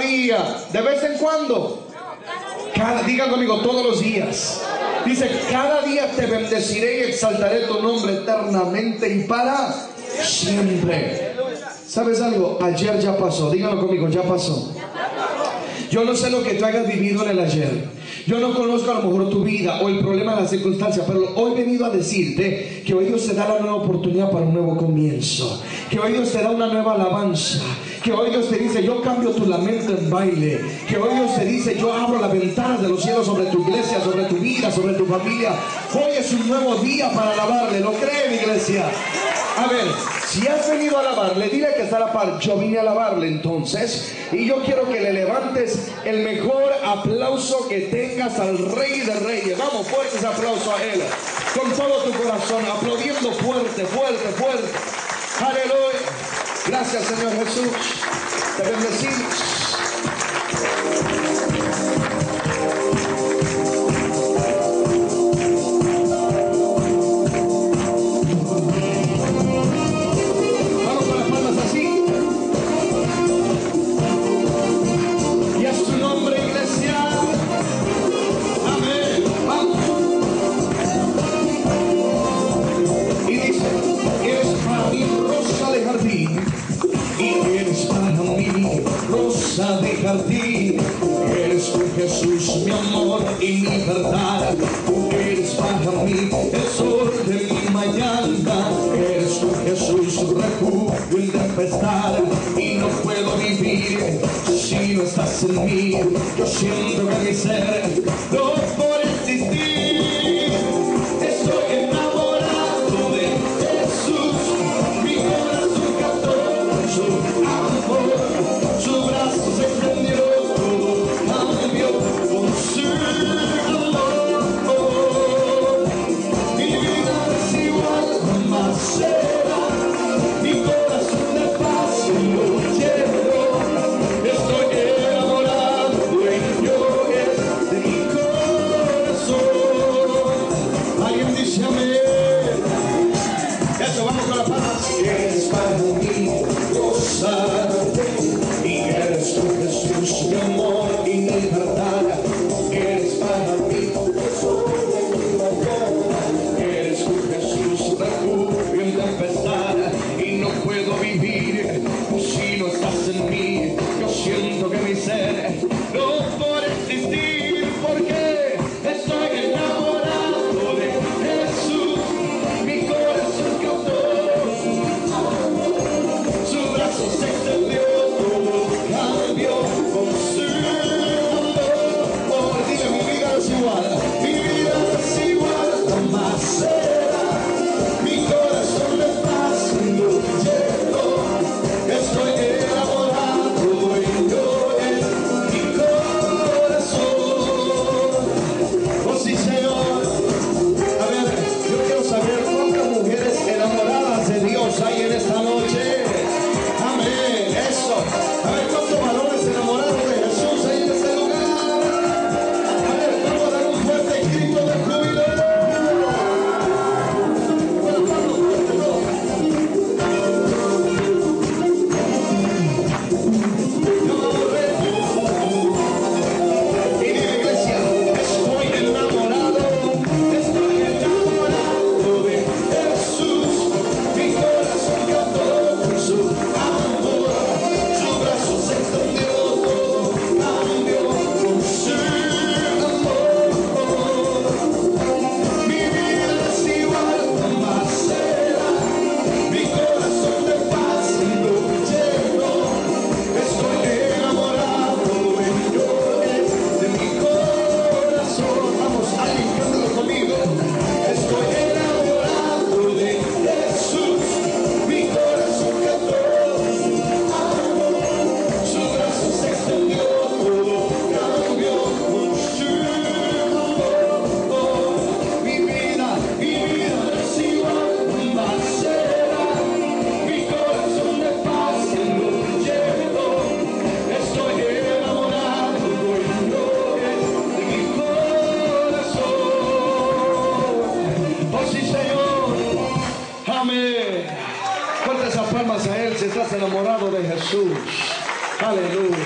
día, de vez en cuando. Cada, diga conmigo, todos los días. Dice, cada día te bendeciré y exaltaré tu nombre eternamente y para siempre. ¿Sabes algo? Ayer ya pasó. Dígalo conmigo, ya pasó. Yo no sé lo que tú hayas vivido en el ayer. Yo no conozco a lo mejor tu vida o el problema de las circunstancias, pero hoy he venido a decirte que hoy Dios te da la nueva oportunidad para un nuevo comienzo. Que hoy Dios te da una nueva alabanza. Que hoy Dios te dice, yo cambio tu lamento en baile. Que hoy Dios te dice, yo abro la ventana de los cielos sobre tu iglesia, sobre tu vida, sobre tu familia. Hoy es un nuevo día para alabarle. ¿Lo cree mi iglesia? A ver, si has venido a alabarle, dile que está a la par. Yo vine a alabarle entonces. Y yo quiero que le levantes el mejor aplauso que tengas al Rey de Reyes. Vamos, fuerte ese aplauso a Él. Con todo tu corazón, aplaudiendo fuerte, fuerte, fuerte. Aleluya. Gracias, Señor Jesús. Te bendecimos. Rosa de jardín. Eres tú Jesús, mi amor y mi verdad. Eres para mí el sol de mi mañana. Eres tú Jesús, refugio en tempestad. Y no puedo vivir si no estás en mí. Yo siento que mi ser no Eres para mí gozar y eres tú Jesús, mi amor Jesús. Aleluya.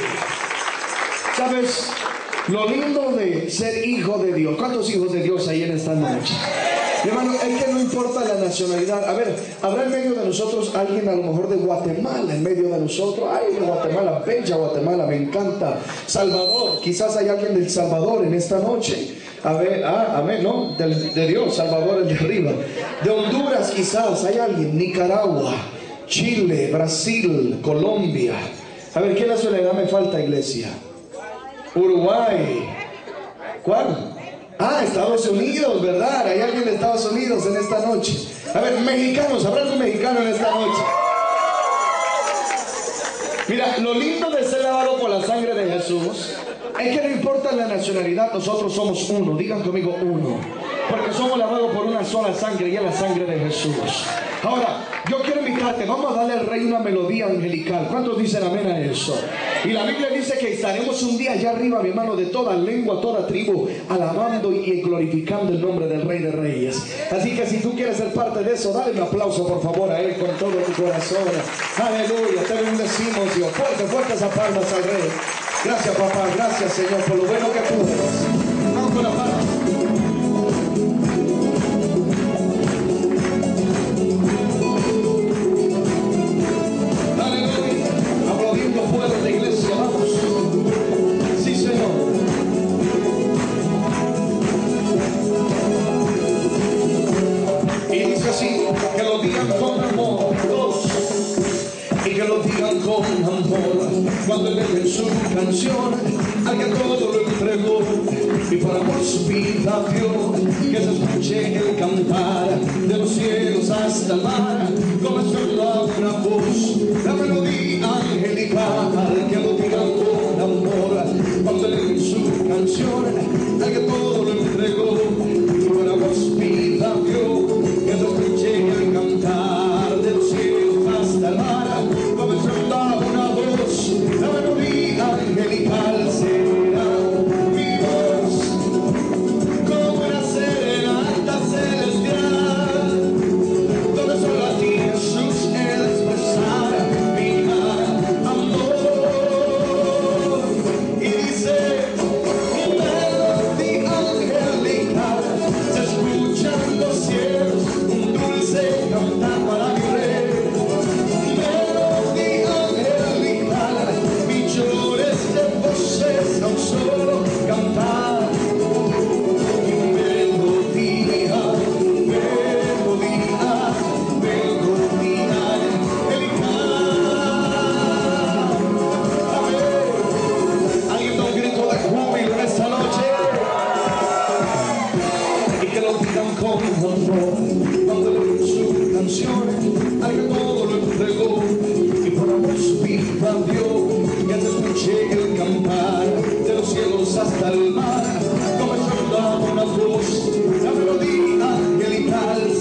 es lo lindo de ser hijo de Dios? ¿Cuántos hijos de Dios hay en esta noche? Hermano, es que no importa la nacionalidad. A ver, habrá en medio de nosotros alguien a lo mejor de Guatemala, en medio de nosotros. Ay, de Guatemala, bella Guatemala, me encanta. Salvador, quizás hay alguien del Salvador en esta noche. A ver, ah, amén, ¿no? de Dios, Salvador el de arriba. De Honduras quizás hay alguien, Nicaragua, Chile, Brasil, Colombia. A ver, ¿qué nacionalidad me falta, iglesia? Uruguay. ¿Cuál? Ah, Estados Unidos, ¿verdad? Hay alguien de Estados Unidos en esta noche. A ver, mexicanos, ¿habrá algún mexicano en esta noche? Mira, lo lindo de ser lavado por la sangre de Jesús es que no importa la nacionalidad, nosotros somos uno. Digan conmigo uno. Porque somos lavados por una sola sangre y es la sangre de Jesús. Ahora, yo quiero invitarte, vamos a darle al rey una melodía angelical. ¿Cuántos dicen amén a eso? Y la Biblia dice que estaremos un día allá arriba, mi hermano, de toda lengua, toda tribu, alabando y glorificando el nombre del Rey de Reyes. Así que si tú quieres ser parte de eso, dale un aplauso por favor a Él con todo tu corazón. Aleluya, te bendecimos Dios. Fuerte, fuerte esa palmas al Rey. Gracias papá, gracias Señor por lo bueno que tú eres. Vamos con la palma. Dio que se escuche el cantar de los cielos hasta el mar como soldado una voz, la melodía angelical.